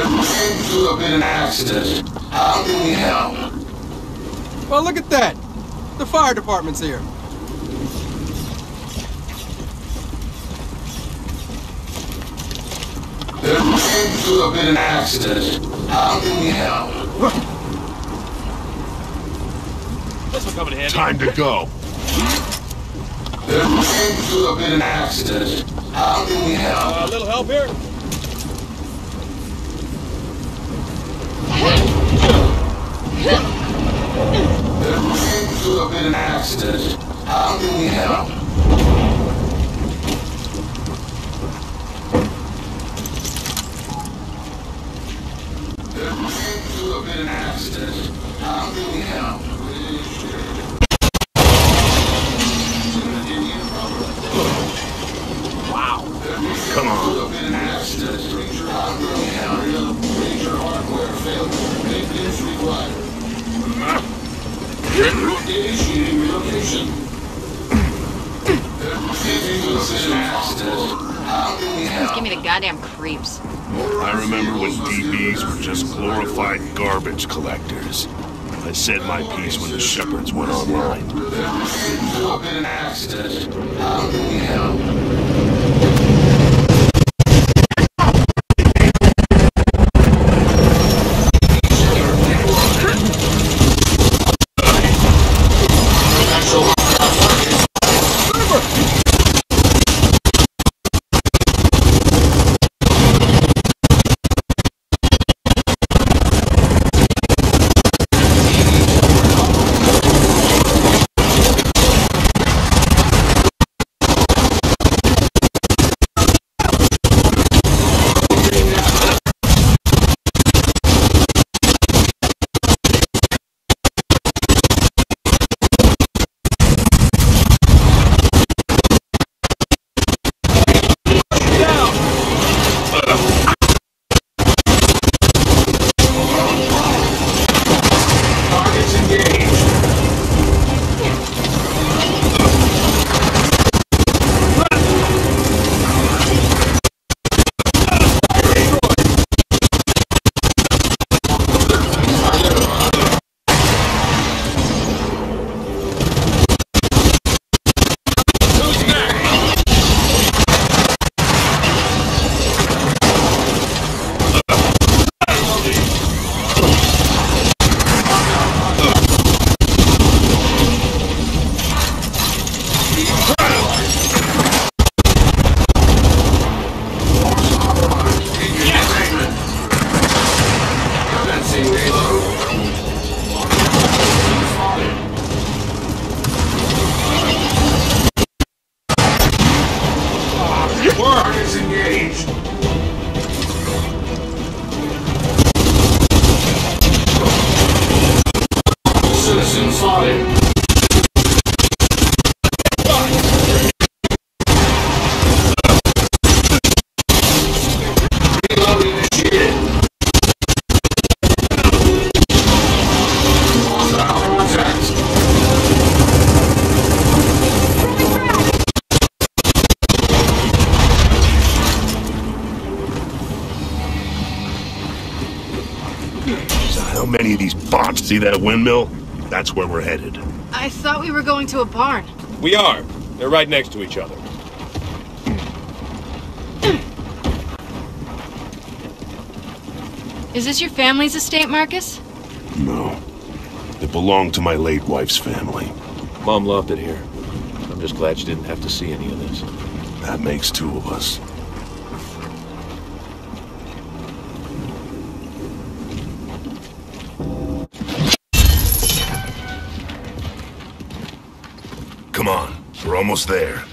There seems to have been an accident. How can we help? Well, look at that. The fire department's here. There seems to have been an accident. How can we help? This will come in handy. Time to go. There seems to have been an accident. How can we help? Uh, a little help here? Seems to have been an accident. How can we help? When the Shepherds went online. There seems been an accident. How can we help? See that windmill? That's where we're headed. I thought we were going to a barn. We are. They're right next to each other. Is this your family's estate, Marcus? No. It belonged to my late wife's family. Mom loved it here. I'm just glad she didn't have to see any of this. That makes two of us. Almost there.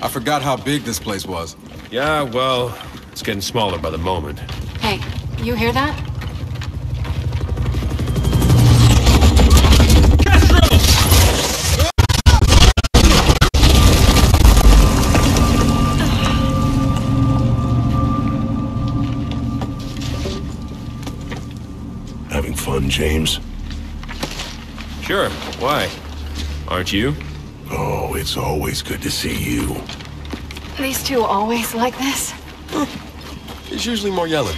I forgot how big this place was. Yeah, well, it's getting smaller by the moment. Hey, you hear that? Having fun, James? Sure, why? Aren't you? Oh, it's always good to see you. These two always like this? It's usually more yelling.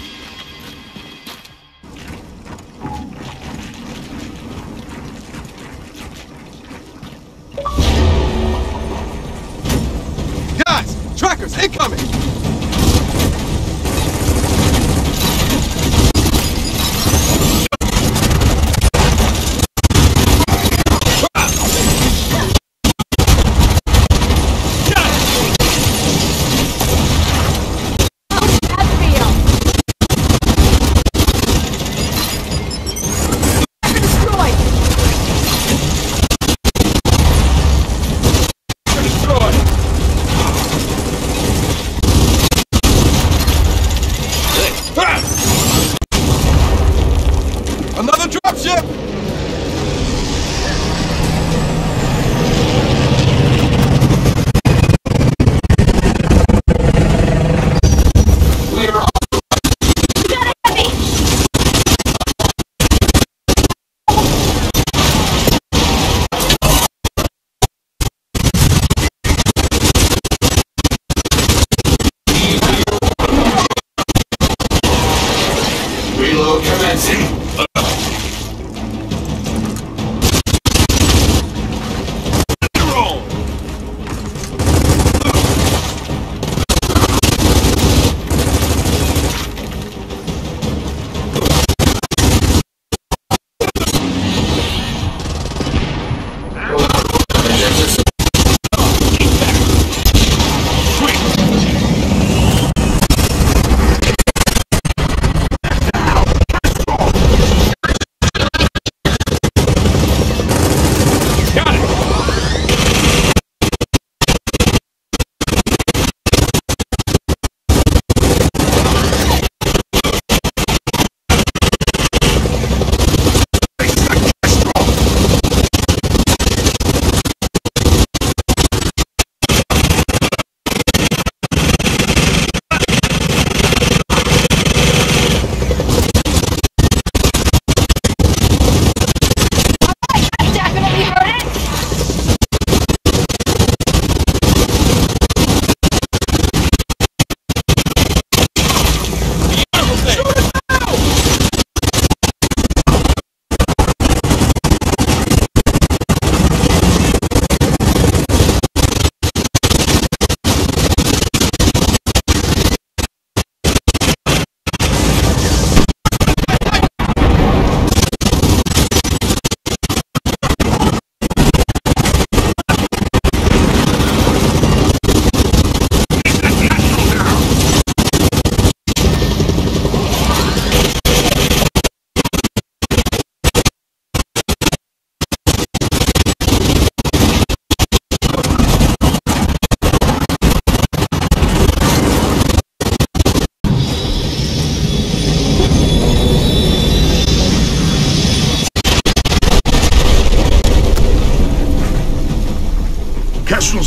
Reload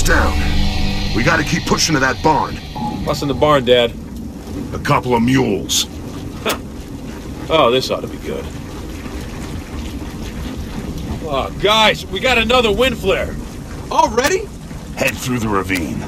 down. We gotta keep pushing to that barn. What's in the barn, Dad? A couple of mules. Oh, this ought to be good. Oh, guys, we got another wind flare. Already? Head through the ravine.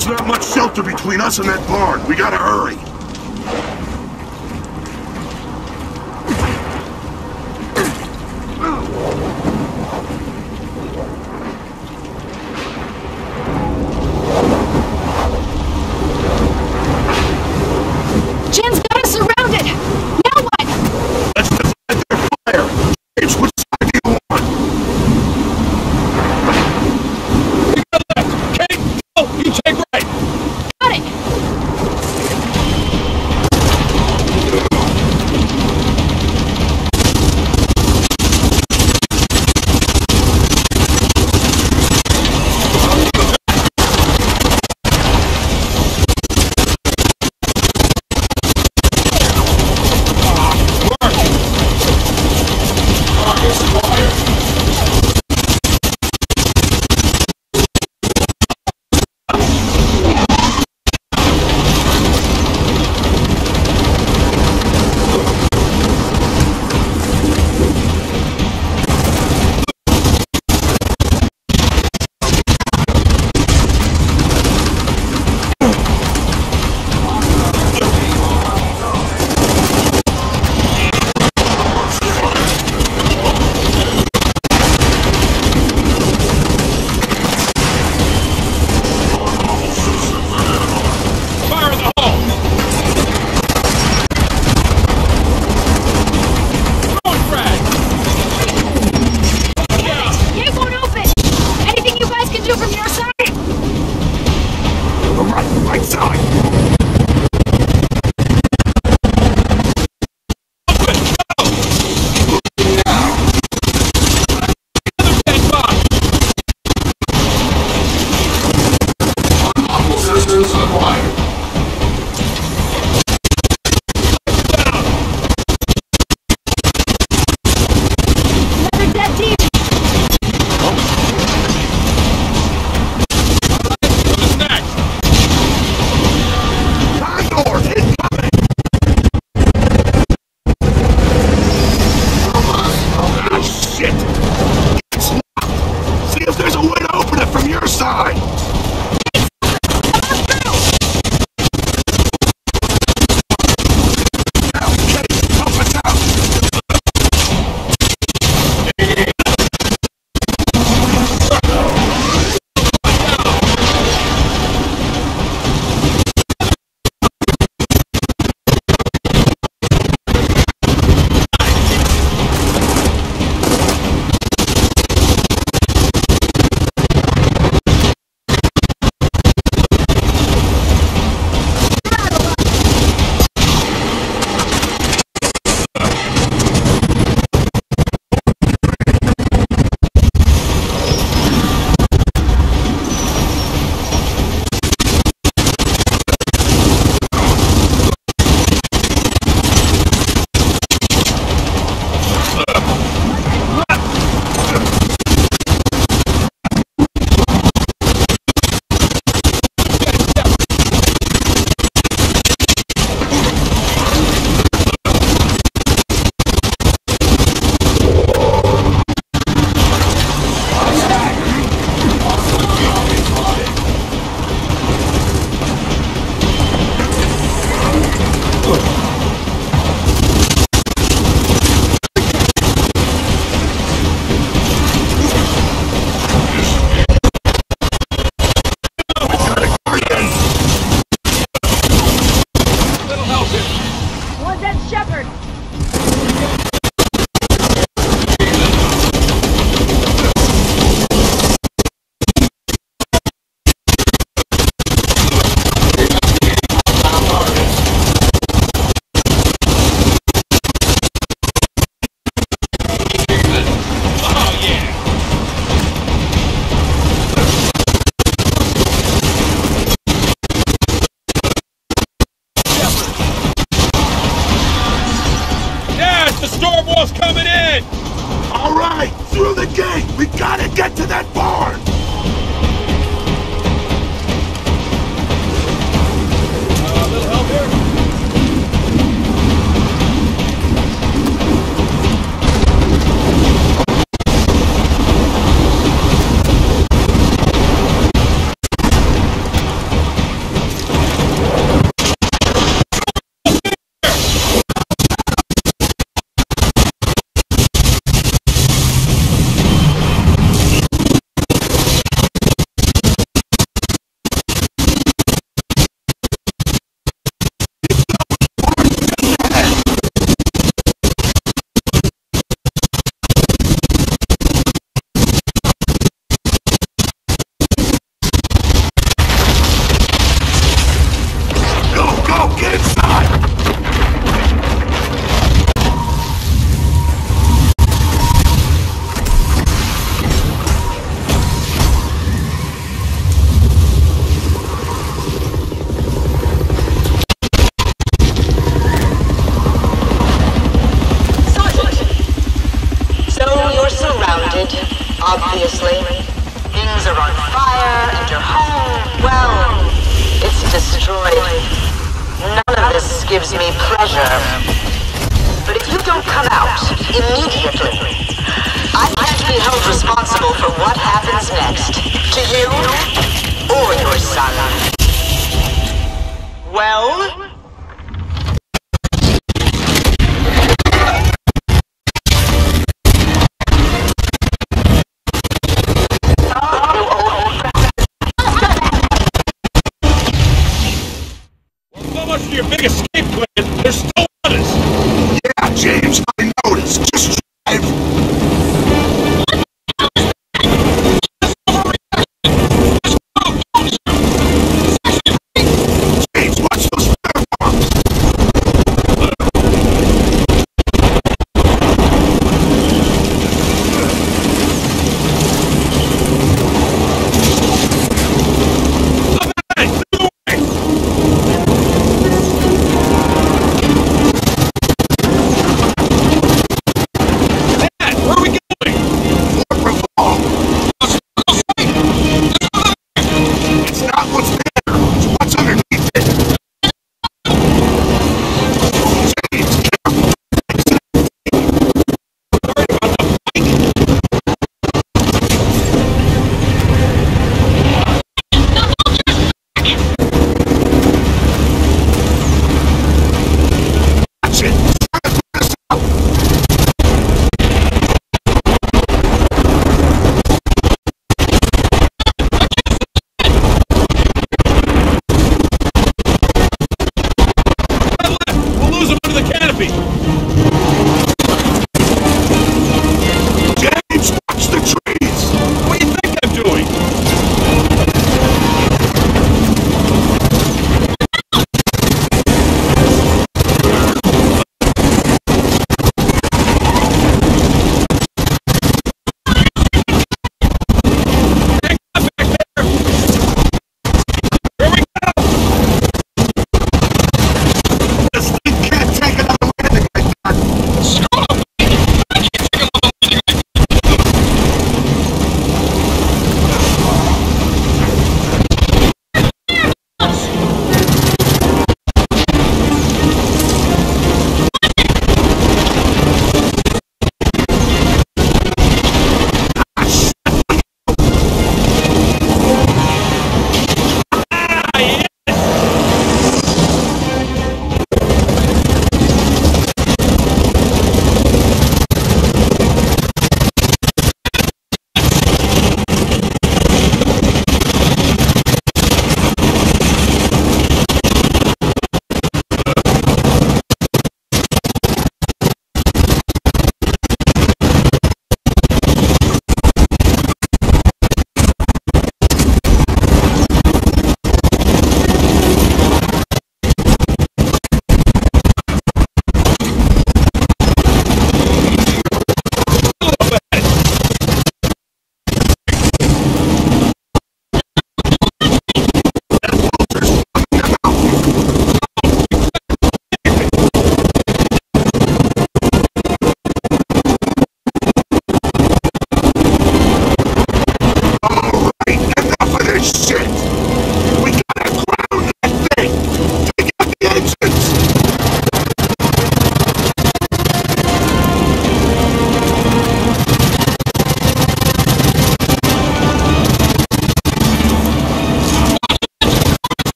There's not much shelter between us and that barn. We gotta hurry.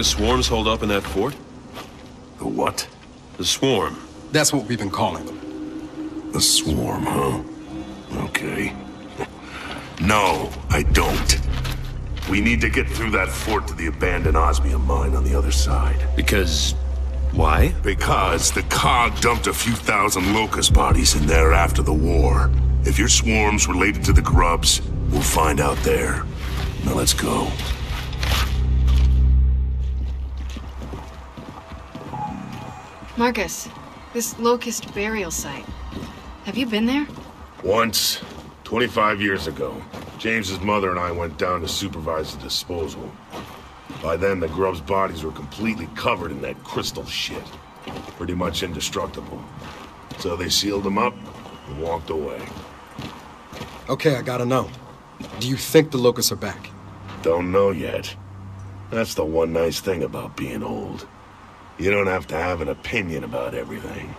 The swarms hold up in that fort? The what? The swarm. That's what we've been calling them. The swarm, huh? Okay. No, I don't. We need to get through that fort to the abandoned osmium mine on the other side. Because. Why? Because the COG dumped a few thousand locust bodies in there after the war. If your swarm's related to the grubs, we'll find out there. Now let's go. Marcus, this locust burial site. Have you been there? Once, 25 years ago, James's mother and I went down to supervise the disposal. By then, the grubs' bodies were completely covered in that crystal shit. Pretty much indestructible. So they sealed them up and walked away. Okay, I gotta know. Do you think the locusts are back? Don't know yet. That's the one nice thing about being old. You don't have to have an opinion about everything.